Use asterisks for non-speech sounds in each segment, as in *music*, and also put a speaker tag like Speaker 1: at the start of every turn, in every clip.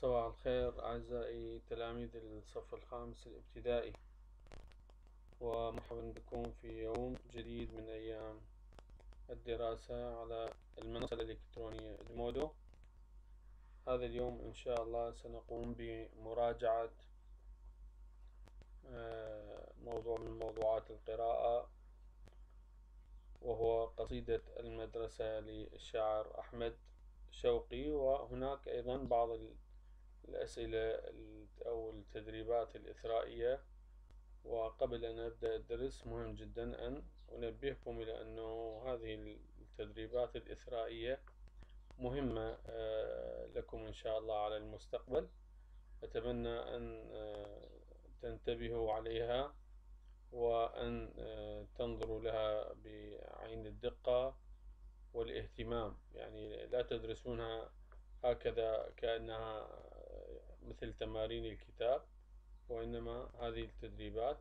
Speaker 1: صباح الخير أعزائي تلاميذ الصف الخامس الابتدائي. ومرحبا بكم في يوم جديد من أيام الدراسة على المنصة الإلكترونية إدمودو هذا اليوم إن شاء الله سنقوم بمراجعة آه، موضوع من موضوعات القراءة وهو قصيدة المدرسة للشاعر أحمد شوقي. وهناك أيضا بعض الأسئلة أو التدريبات الإثرائية. وقبل أن أبدأ الدرس مهم جدا أن أنبهكم إلى أنه هذه التدريبات الإثرائية مهمة آه، لكم إن شاء الله على المستقبل. أتمنى أن آه، تنتبهوا عليها وأن آه، تنظروا لها بعين الدقة والاهتمام. يعني لا تدرسونها هكذا كأنها مثل تمارين الكتاب وإنما هذه التدريبات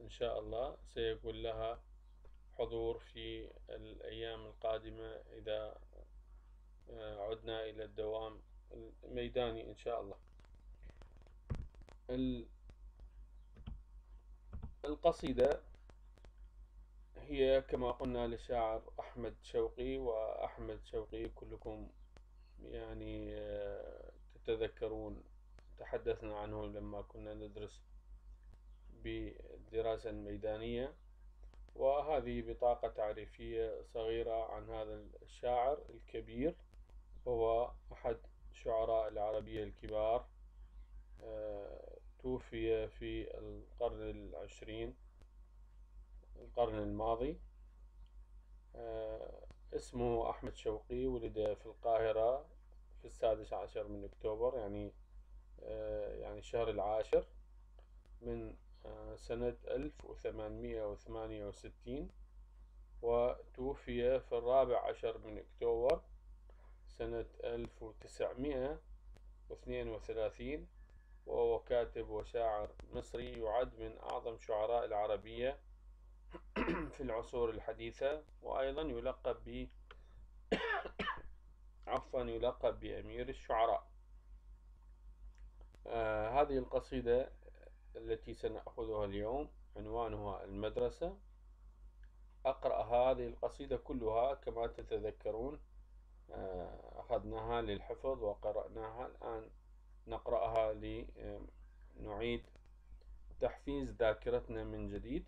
Speaker 1: إن شاء الله سيكون لها حضور في الأيام القادمة إذا آه، عدنا إلى الدوام الميداني إن شاء الله. القصيدة هي كما قلنا للشاعر أحمد شوقي وأحمد شوقي كلكم يعني آه، تتذكرون. تحدثنا عنه لما كنا ندرس بالدراسة الميدانية وهذه بطاقة تعريفية صغيرة عن هذا الشاعر الكبير. وهو أحد شعراء العربية الكبار آه، توفي في القرن العشرين القرن الماضي. آه، اسمه أحمد شوقي ولد في القاهرة في السادس عشر من أكتوبر يعني يعني الشهر العاشر من آه، سنة ألف وثمانمائة وثمانية وستين وتوفي في الرابع عشر من أكتوبر سنة ألف وتسعمائة واثنين وثلاثين وهو كاتب وشاعر مصري يعد من أعظم شعراء العربية *clears throat* في العصور الحديثة وأيضا يلقب ب *coughs* عفوا يلقب بأمير الشعراء. آه هذه القصيدة التي سنأخذها اليوم عنوانها المدرسة. أقرأ هذه القصيدة كلها كما تتذكرون. آه أخذناها للحفظ وقرأناها. الآن نقرأها لنعيد تحفيز ذاكرتنا من جديد.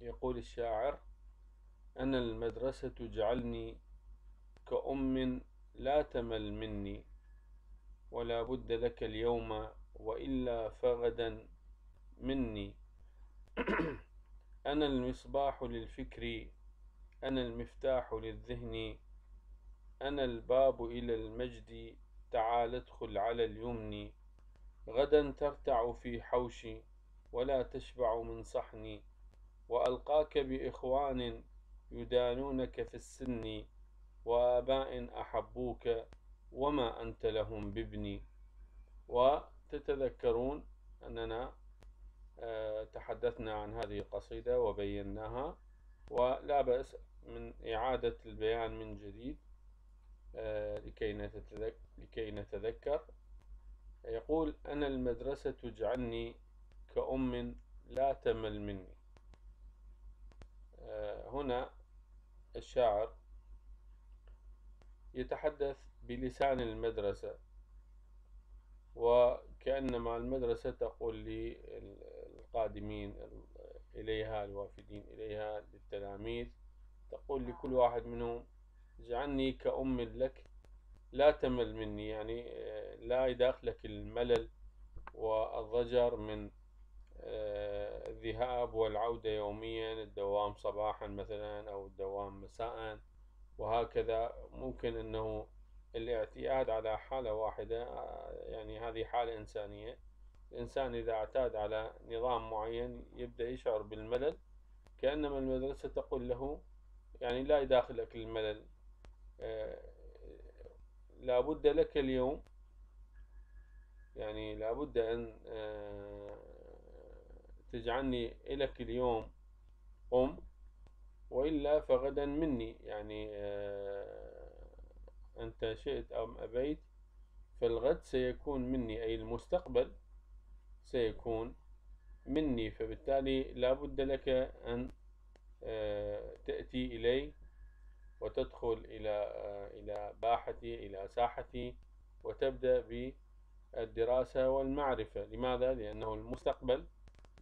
Speaker 1: يقول الشاعر أنا المدرسة تجعلني كأم لا تمل مني ولا بد لك اليوم وإلا فغدا مني. *clears throat* أنا المصباح للفكر أنا المفتاح للذهن أنا الباب إلى المجد. تعال ادخل على اليمن. غدا ترتع في حوشي ولا تشبع من صحني وألقاك بإخوان يدانونك في السن. وآباء أحبوك وما أنت لهم بابني وتتذكرون أننا آه، تحدثنا عن هذه القصيدة وبيناها ولا بأس من إعادة البيان من جديد آه، لكي نتذكر, لكي نتذكر. يقول أنا المدرسة تجعلني كأم لا تمل مني. آه، هنا الشاعر يتحدث بلسان المدرسة. وكأنما المدرسة تقول للقادمين إليها الوافدين إليها للتلاميذ. تقول لكل واحد منهم اجعلني كأم لك لا تمل مني. يعني آه، لا يداخلك الملل والضجر من آه، الذهاب والعودة يوميا الدوام صباحا مثلا أو الدوام مساء وهكذا. ممكن أنه الاعتياد على حالة واحدة آه، يعني هذه حالة إنسانية. الإنسان إذا اعتاد على نظام معين يبدأ يشعر بالملل كأنما المدرسة تقول له يعني لا يداخلك الملل آه، لابد لك اليوم يعني لابد أن آه، تجعلني إلك اليوم قم وإلا فغدا مني يعني أنت شئت أم أبيت فالغد سيكون مني أي المستقبل سيكون مني فبالتالي لا بد لك أن آه، تأتي إلي وتدخل إلى آه، إلى باحتي إلى ساحتي وتبدأ بالدراسة والمعرفة لماذا؟ لأنه المستقبل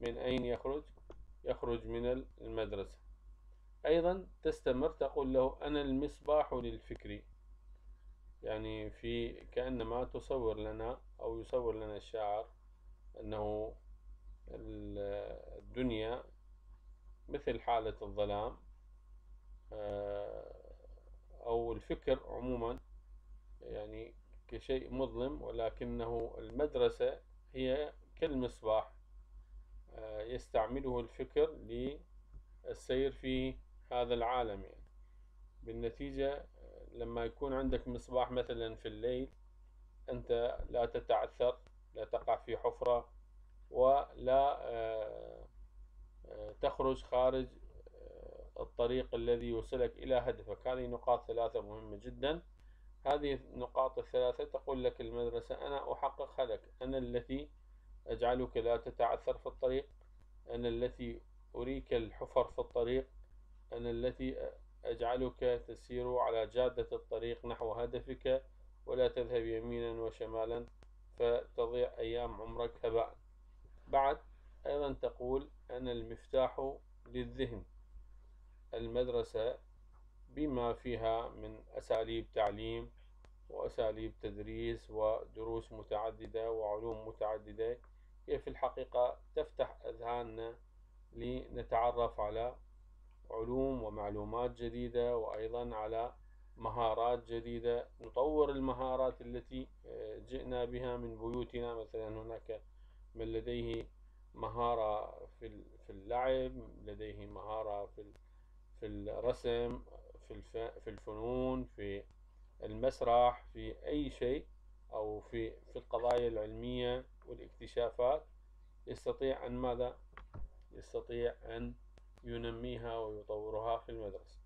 Speaker 1: من أين يخرج؟ يخرج من المدرسة أيضا تستمر تقول له أنا المصباح للفكر يعني في كأنما تصور لنا أو يصور لنا الشاعر أنه الدنيا مثل حالة الظلام آه، أو الفكر عموما يعني كشيء مظلم ولكنه المدرسة هي كالمصباح آه، يستعمله الفكر للسير في هذا العالم يعني. بالنتيجة لما يكون عندك مصباح مثلا في الليل أنت لا تتعثر لا تقع في حفرة ولا آه، آه، تخرج خارج آه، الطريق الذي يوصلك إلى هدفك. هذه نقاط ثلاثة مهمة جدا. هذه النقاط الثلاثة تقول لك المدرسة أنا أحققها لك. أنا التي أجعلك لا تتعثر في الطريق. أنا التي أريك الحفر في الطريق. أنا التي أجعلك تسير على جادة الطريق نحو هدفك ولا تذهب يمينا وشمالا فتضيع أيام عمرك هباء بعد أيضا تقول أنا المفتاح للذهن. المدرسة بما فيها من أساليب تعليم وأساليب تدريس ودروس متعددة وعلوم متعددة هي في الحقيقة تفتح أذهاننا لنتعرف على علوم ومعلومات جديدة وأيضا على مهارات جديدة. نطور المهارات التي آه، جئنا بها من بيوتنا. مثلا هناك من لديه مهارة في اللعب لديه مهارة في الرسم في الفنون في المسرح في أي شيء أو في في القضايا العلمية والاكتشافات. يستطيع أن ماذا؟ يستطيع أن ينميها ويطورها في المدرسة.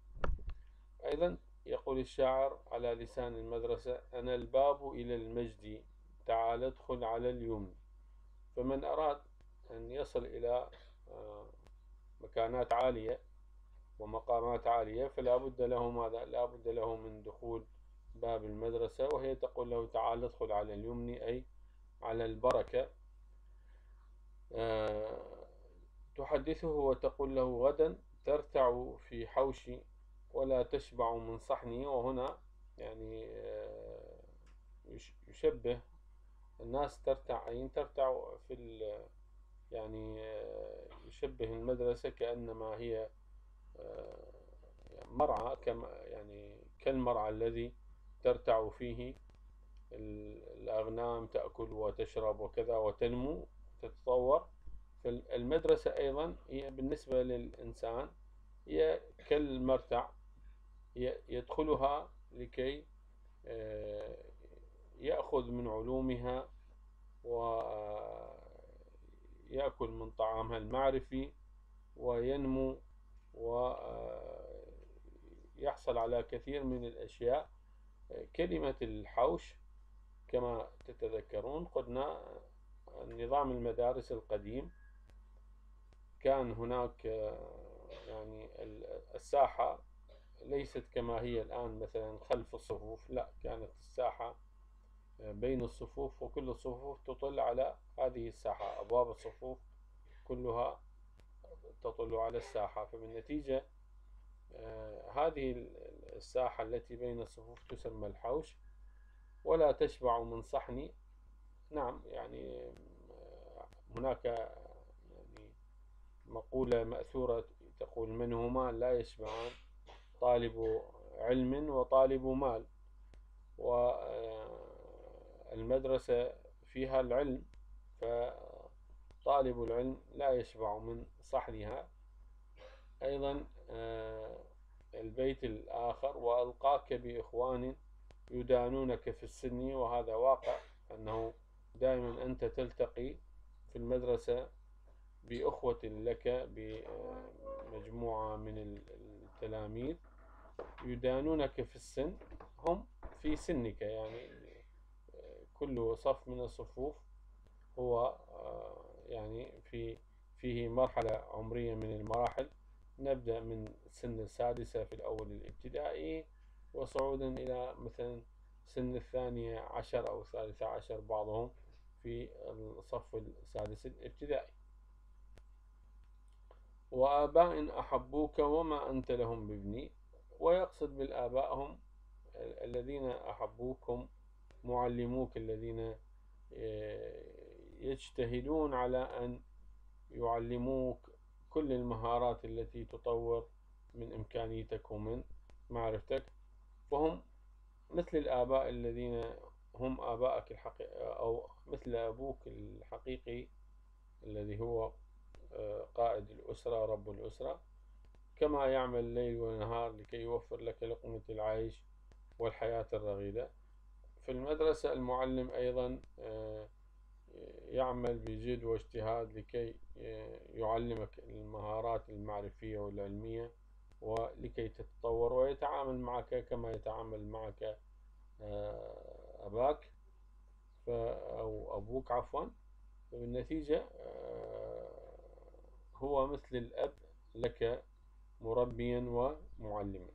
Speaker 1: أيضا يقول الشاعر على لسان المدرسة أنا الباب إلى المجد تعال ادخل على اليمن. فمن أراد أن يصل إلى آه، مكانات عالية ومقامات عالية فلا بد له ماذا؟ لا بد له من دخول باب المدرسة وهي تقول له تعال ادخل على اليمن أي على البركة. آه، تحدثه وتقول له غدا ترتع في حوشي ولا تشبع من صحني. وهنا يعني آه، يشبه الناس ترتع أين ترتع في يعني آه، يشبه المدرسة كأنما هي آه، مرعى كما يعني كالمرعى الذي ترتع فيه الأغنام تأكل وتشرب وكذا وتنمو تتطور فالمدرسة أيضا هي بالنسبة للإنسان هي كالمرتع يدخلها لكي آه، يأخذ من علومها ويأكل من طعامها المعرفي وينمو ويحصل على كثير من الأشياء. كلمة الحوش كما تتذكرون قلنا نظام المدارس القديم. كان هناك يعني الساحة ليست كما هي الآن مثلا خلف الصفوف لا كانت الساحة بين الصفوف وكل الصفوف تطل على هذه الساحة أبواب الصفوف كلها تطل على الساحة. فبالنتيجة آه، هذه الساحة التي بين الصفوف تسمى الحوش ولا تشبع من صحن. نعم يعني آه، هناك مقولة مأثورة تقول من هما لا يشبعان طالب علم وطالب مال. والمدرسة فيها العلم فطالب العلم لا يشبع من صحنها. أيضا آه، البيت الآخر وألقاك بإخوان يدانونك في السن وهذا واقع أنه دائما أنت تلتقي في المدرسة بأخوة لك بمجموعة من التلاميذ يدانونك في السن هم في سنك يعني كل صف من الصفوف هو آه، يعني في فيه مرحلة عمرية من المراحل. نبدأ من السن السادسة في الأول الابتدائي وصعودا إلى مثلا سن الثانية عشر أو الثالثة عشر بعضهم في الصف السادس الابتدائي. وآباء أحبوك وما أنت لهم بابني. ويقصد بالآباء هم الذين أحبوكم معلموك الذين آه، يجتهدون على أن يعلموك كل المهارات التي تطور من إمكانيتك ومن معرفتك. فهم مثل الآباء الذين هم آبائك الحقيقي أو مثل أبوك الحقيقي الذي هو قائد الأسرة رب الأسرة. كما يعمل الليل والنهار لكي يوفر لك لقمة العيش والحياة الرغيدة. في المدرسة المعلم أيضا آه، يعمل بجد واجتهاد لكي آه، يعلمك المهارات المعرفية والعلمية ولكي تتطور ويتعامل معك كما يتعامل معك آه، أباك أو أبوك عفوا. فبالنتيجة هو مثل الأب لك مربيا ومعلما.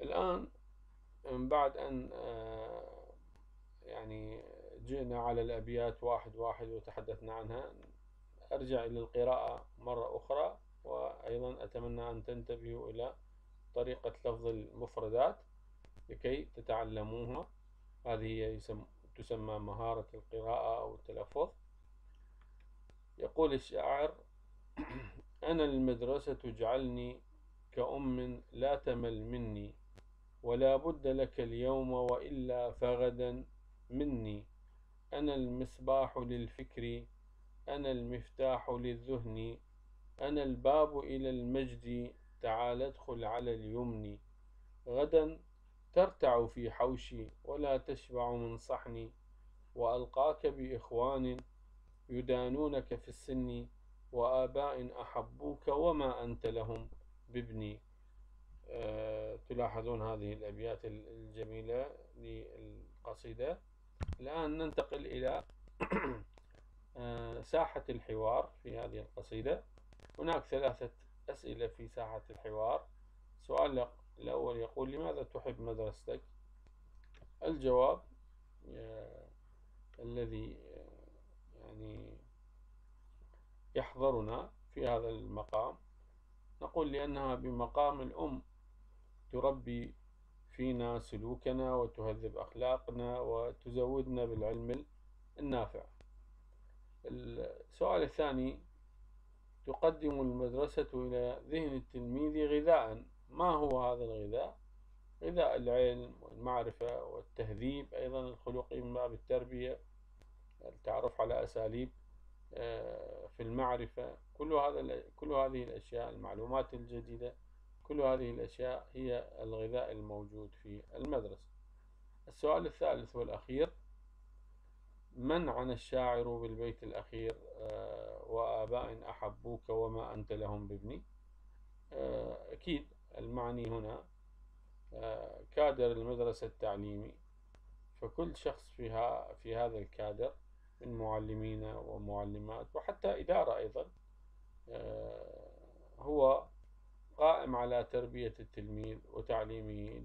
Speaker 1: الآن من بعد أن آه، يعني جئنا على الأبيات واحد واحد وتحدثنا عنها أرجع إلى القراءة مرة أخرى وأيضا أتمنى أن تنتبهوا إلى طريقة لفظ المفردات لكي تتعلموها. هذه تسمى مهارة القراءة أو التلفظ. يقول الشاعر أنا المدرسة تجعلني كأم لا تمل مني ولا بد لك اليوم وإلا فغدا مني. أنا المصباح للفكر أنا المفتاح للذهن أنا الباب إلى المجد تعال ادخل على اليمن. غدا ترتع في حوشي ولا تشبع من صحني وألقاك بإخوان يدانونك في السن. وآباء أحبوك وما أنت لهم بابني. أه تلاحظون هذه الأبيات الجميلة للقصيدة. الآن ننتقل إلى *clears throat* أه ساحة الحوار في هذه القصيدة. هناك ثلاثة أسئلة في ساحة الحوار. السؤال الأول يقول لماذا تحب مدرستك؟ الجواب أه الذي يعني يحضرنا في هذا المقام. نقول لأنها بمقام الأم تربي فينا سلوكنا وتهذب أخلاقنا وتزودنا بالعلم النافع. السؤال الثاني تقدم المدرسة إلى ذهن التلميذ غذاء. ما هو هذا الغذاء؟ غذاء العلم والمعرفة والتهذيب أيضا الخلقي من باب التربية. التعرف على أساليب في المعرفة. كل هذا كل هذه الأشياء المعلومات الجديدة كل هذه الأشياء هي الغذاء الموجود في المدرسة. السؤال الثالث والأخير من عن الشاعر بالبيت الأخير؟ آه، وآباء أحبوك وما أنت لهم بابني؟ آه، أكيد المعني هنا كادر المدرسة التعليمي. فكل شخص فيها في هذا الكادر من معلمين ومعلمات وحتى إدارة أيضا آه، هو قائم على تربية التلميذ وتعليمه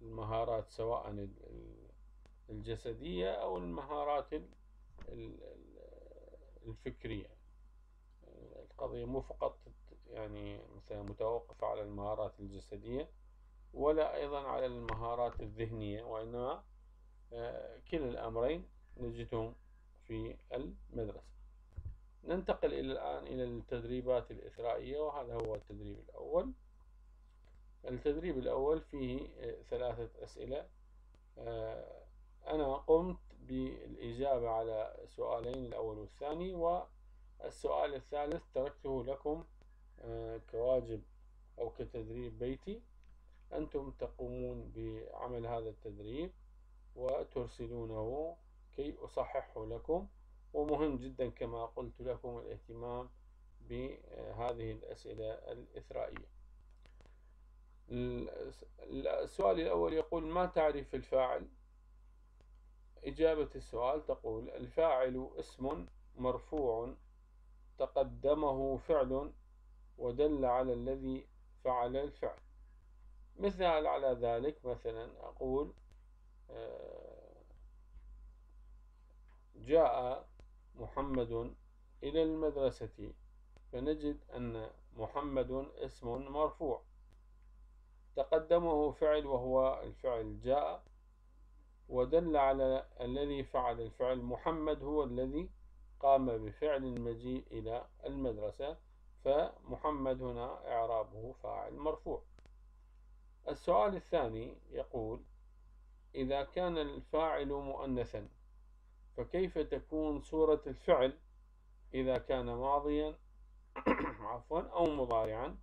Speaker 1: للمهارات سواء الجسدية أو المهارات الفكرية. القضية مو فقط يعني مثلا متوقفة على المهارات الجسدية ولا أيضا على المهارات الذهنية وإنما آه، كلا الأمرين نجدهم في المدرسة. ننتقل إلى الآن إلى التدريبات الإثرائية وهذا هو التدريب الأول. التدريب الأول فيه آه، ثلاثة أسئلة. آه، أنا قمت بالإجابة على سؤالين الأول والثاني والسؤال الثالث تركته لكم آه، كواجب أو كتدريب بيتي. أنتم تقومون بعمل هذا التدريب وترسلونه كي أصححه لكم ومهم جدا كما قلت لكم الاهتمام بهذه الأسئلة الإثرائية. السؤال الأول يقول ما تعرف الفاعل؟ إجابة السؤال تقول الفاعل اسم مرفوع تقدمه فعل ودل على الذي فعل الفعل. مثال على ذلك مثلا أقول آه، جاء محمد إلى المدرسة فنجد أن محمد اسم مرفوع. تقدمه فعل وهو الفعل جاء ودل على الذي فعل الفعل محمد هو الذي قام بفعل المجيء إلى المدرسة فمحمد هنا إعرابه فاعل مرفوع. السؤال الثاني يقول إذا كان الفاعل مؤنثا فكيف تكون صورة الفعل إذا كان ماضيا؟ *clears throat* عفوا أو مضارعا.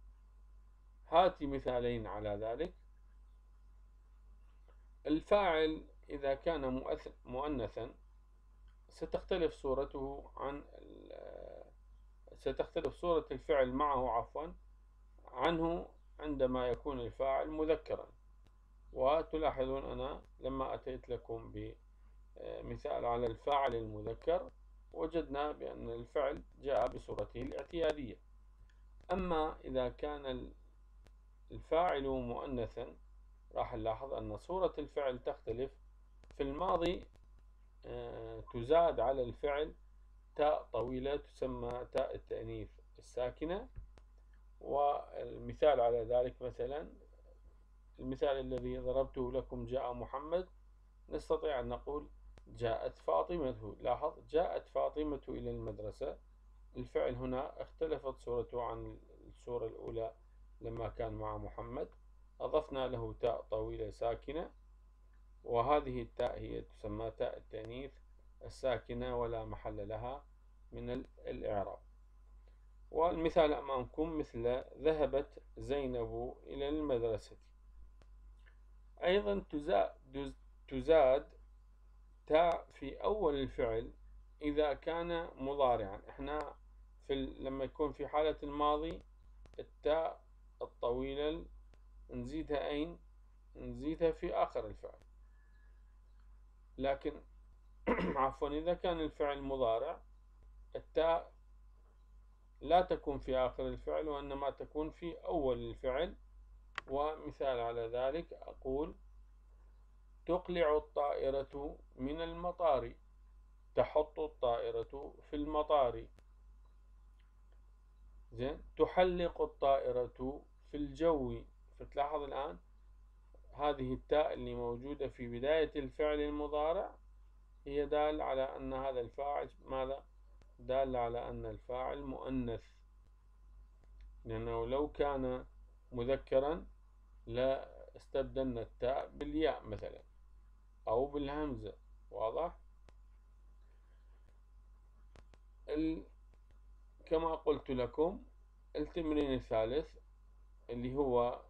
Speaker 1: هات مثالين على ذلك. الفاعل إذا كان مؤنثا ستختلف صورته عن ستختلف صورة الفعل معه عفوا عنه عندما يكون الفاعل مذكرا. وتلاحظون أنا لما أتيت لكم بمثال على الفاعل المذكر وجدنا بأن الفعل جاء بصورته الاعتيادية. أما إذا كان الفاعل مؤنثا راح نلاحظ أن صورة الفعل تختلف. في الماضي آه، تزاد على الفعل تاء طويلة تسمى تاء التأنيث الساكنة. والمثال على ذلك مثلا المثال الذي ضربته لكم جاء محمد. نستطيع أن نقول جاءت فاطمة لاحظ جاءت فاطمة إلى المدرسة. الفعل هنا اختلفت صورته عن الصورة الأولى لما كان مع محمد. أضفنا له تاء طويلة ساكنة وهذه التاء هي تسمى تاء التأنيث الساكنة ولا محل لها من الإعراب. والمثال أمامكم مثل ذهبت زينب إلى المدرسة. أيضا تزاد تاء في أول الفعل إذا كان مضارعا. إحنا في لما يكون في حالة الماضي التاء الطويلة نزيدها أين؟ نزيدها في آخر الفعل. لكن *clears throat* عفوا إذا كان الفعل مضارع التاء لا تكون في آخر الفعل وإنما تكون في أول الفعل. ومثال على ذلك أقول تقلع الطائرة من المطار. تحط الطائرة في المطار. زين تحلق الطائرة في الجو. فتلاحظ الآن هذه التاء اللي موجودة في بداية الفعل المضارع هي دال على أن هذا الفاعل ماذا؟ دال على أن الفاعل مؤنث. لأنه لو كان مذكرا لا استبدلنا التاء بالياء مثلا. أو بالهمزة واضح؟ ال... كما قلت لكم التمرين الثالث اللي هو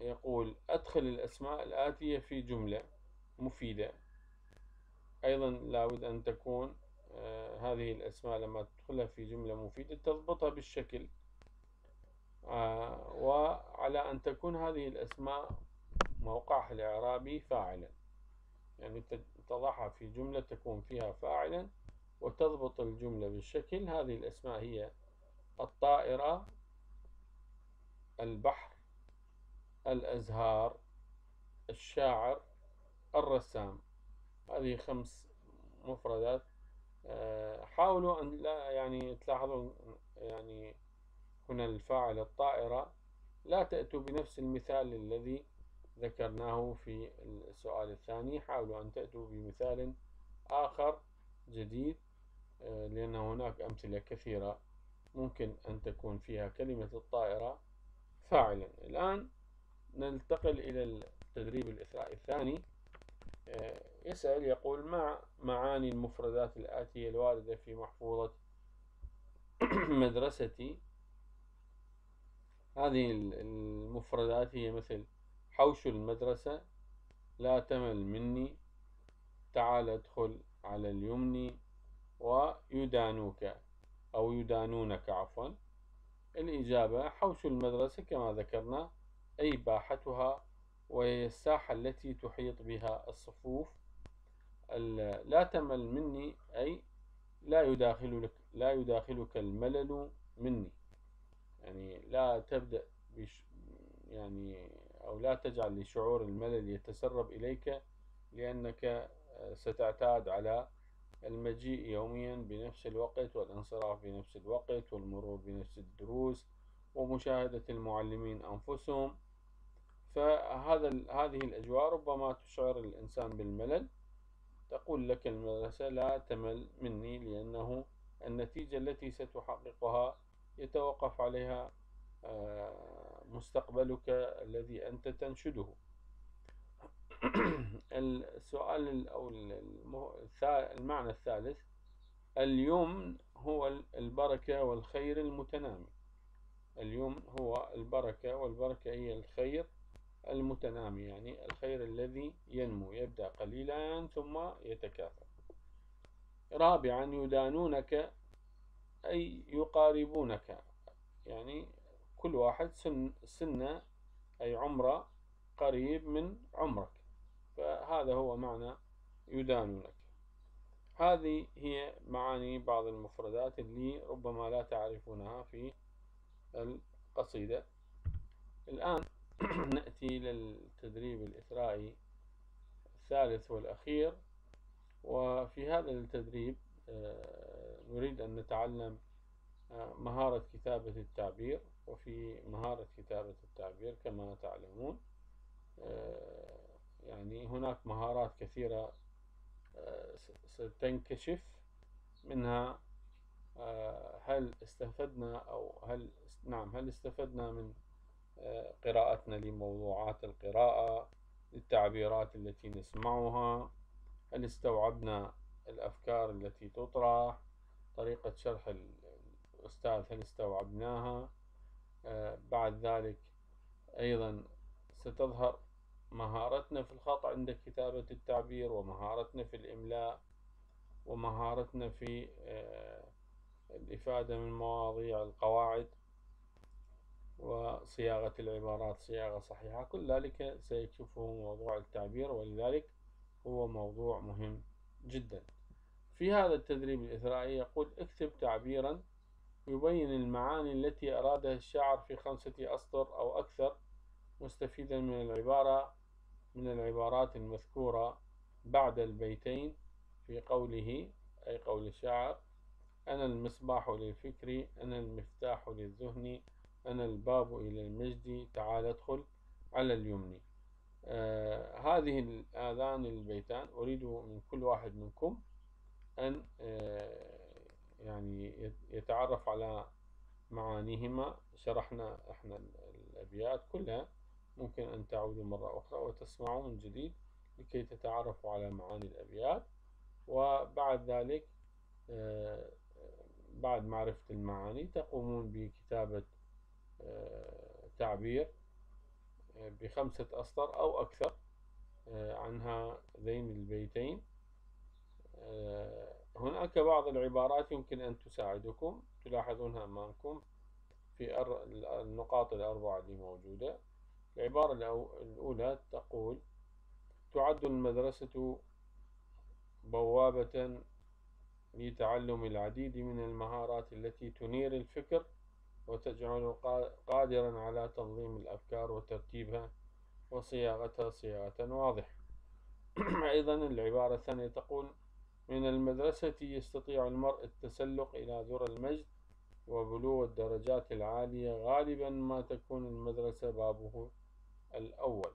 Speaker 1: يقول أدخل الأسماء الآتية في جملة مفيدة. أيضا لابد أن تكون آه هذه الأسماء لما تدخلها في جملة مفيدة تضبطها بالشكل. آه وعلى أن تكون هذه الأسماء موقعها الإعرابي فاعلا. يعني تضعها في جملة تكون فيها فاعلا وتضبط الجملة بالشكل. هذه الأسماء هي الطائرة البحر الأزهار الشاعر الرسام. هذه خمس مفردات. آه، حاولوا أن لا يعني تلاحظوا يعني هنا الفاعل الطائرة. لا تأتوا بنفس المثال الذي ذكرناه في السؤال الثاني. حاولوا أن تأتوا بمثال آخر جديد آه، لأن هناك أمثلة كثيرة ممكن أن تكون فيها كلمة الطائرة فاعلا. الآن ننتقل إلى التدريب الثاني. آه، يسأل يقول ما معاني المفردات الآتية الواردة في محفوظة *clears throat* مدرستي؟ هذه المفردات هي مثل حوش المدرسة لا تمل مني. تعال ادخل على اليمن ويدانوك أو يدانونك عفوا. الإجابة حوش المدرسة كما ذكرنا أي باحتها وهي الساحة التي تحيط بها الصفوف. لا تمل مني أي لا يداخلك لا يداخلك الملل مني. يعني لا تبدأ بش يعني أو لا تجعل لشعور الملل يتسرب إليك لأنك ستعتاد على المجيء يوميا بنفس الوقت والانصراف بنفس الوقت والمرور بنفس الدروس ومشاهدة المعلمين أنفسهم. فهذا هذه الأجواء ربما تشعر الإنسان بالملل. تقول لك المدرسة لا تمل مني لأنه النتيجة التي ستحققها يتوقف عليها آه، مستقبلك الذي أنت تنشده. *clears throat* السؤال أو المعنى الثالث اليوم هو البركة والخير المتنامي. اليوم هو البركة والبركة هي الخير المتنامي يعني الخير الذي ينمو يبدأ قليلا ثم يتكاثر. رابعا يدانونك أي يقاربونك يعني كل واحد سن سنة أي عمرة قريب من عمرك. فهذا هو معنى يدانونك هذه هي معاني بعض المفردات اللي ربما لا تعرفونها في القصيدة. الآن *clears throat* نأتي للتدريب الإثرائي الثالث والأخير. وفي هذا التدريب آه، نريد أن نتعلم آه، مهارة كتابة التعبير. وفي مهارة كتابة التعبير كما تعلمون آه، يعني هناك مهارات كثيرة ستنكشف منها هل استفدنا أو هل نعم هل استفدنا من قراءتنا لموضوعات القراءة للتعبيرات التي نسمعها؟ هل استوعبنا الأفكار التي تطرح؟ طريقة شرح الأستاذ هل استوعبناها؟ آه، بعد ذلك أيضا ستظهر مهارتنا في الخط عند كتابة التعبير ومهارتنا في الإملاء ومهارتنا في آه، الإفادة من مواضيع القواعد وصياغة العبارات صياغة صحيحة. كل ذلك سيكشفه موضوع التعبير ولذلك هو موضوع مهم جدا. في هذا التدريب الإثرائي يقول اكتب تعبيرا يبين المعاني التي أرادها الشاعر في خمسة أسطر أو أكثر مستفيدا من العبارة من العبارات المذكورة بعد البيتين في قوله أي قول الشاعر أنا المصباح للفكر أنا المفتاح للذهن أنا الباب إلى المجد تعال ادخل على اليمن. آه هذه هذان البيتان أريد من كل واحد منكم أن آه يعني يتعرف على معانيهما. شرحنا إحنا الأبيات كلها. ممكن أن تعودوا مرة أخرى وتسمعوا من جديد لكي تتعرفوا على معاني الأبيات. وبعد ذلك آه بعد معرفة المعاني تقومون بكتابة تعبير آه، بخمسة أسطر أو أكثر آه، عن هذين البيتين آه، هناك بعض العبارات يمكن أن تساعدكم تلاحظونها أمامكم. في النقاط الأربعة اللي موجودة. العبارة الأولى تقول تعد المدرسة بوابة لتعلم العديد من المهارات التي تنير الفكر وتجعله قادرا على تنظيم الأفكار وترتيبها وصياغتها صياغة واضحة. *clears throat* أيضا العبارة الثانية تقول من المدرسة يستطيع المرء التسلق إلى ذرى المجد وبلوغ الدرجات العالية. غالبا ما تكون المدرسة بابه الأول.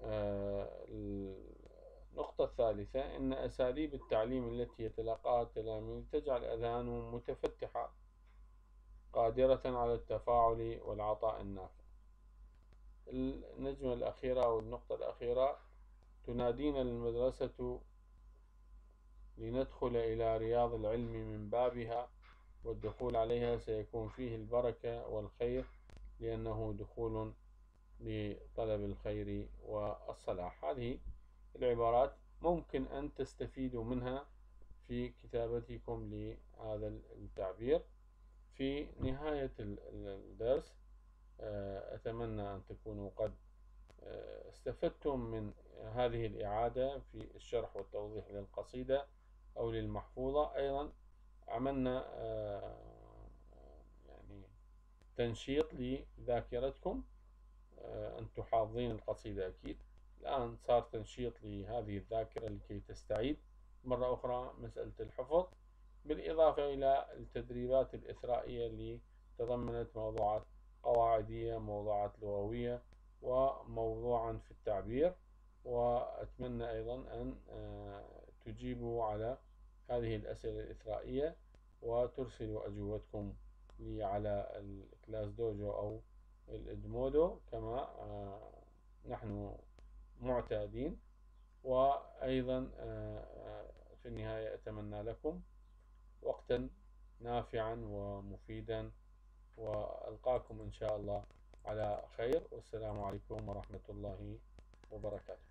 Speaker 1: آه، النقطة الثالثة أن أساليب التعليم التي يتلقاها التلاميذ تجعل أذهانهم متفتحة قادرة على التفاعل والعطاء النافع. النجمة الأخيرة أو النقطة الأخيرة تنادينا المدرسة لندخل إلى رياض العلم من بابها والدخول عليها سيكون فيه البركة والخير لأنه دخول لطلب الخير والصلاح. هذه العبارات ممكن أن تستفيدوا منها في كتابتكم لهذا التعبير. في نهاية الدرس آه، أتمنى أن تكونوا قد آه، استفدتم من هذه الإعادة في الشرح والتوضيح للقصيدة. أو للمحفوظة أيضا. عملنا يعني تنشيط لذاكرتكم. أنتم حافظين القصيدة أكيد. الآن صار تنشيط لهذه الذاكرة لكي تستعيد. مرة أخرى مسألة الحفظ بالإضافة إلى التدريبات الإثرائية اللي تضمنت موضوعات قواعدية موضوعات لغوية وموضوعا في التعبير. وأتمنى أيضا أن آه، تجيبوا على هذه الأسئلة الإثرائية وترسلوا أجوبتكم لي على ال ClassDojo أو ال Edmodo كما آه، نحن معتادين. وأيضا آه، في النهاية أتمنى لكم وقتا نافعا ومفيدا وألقاكم إن شاء الله على خير. والسلام عليكم ورحمة الله وبركاته.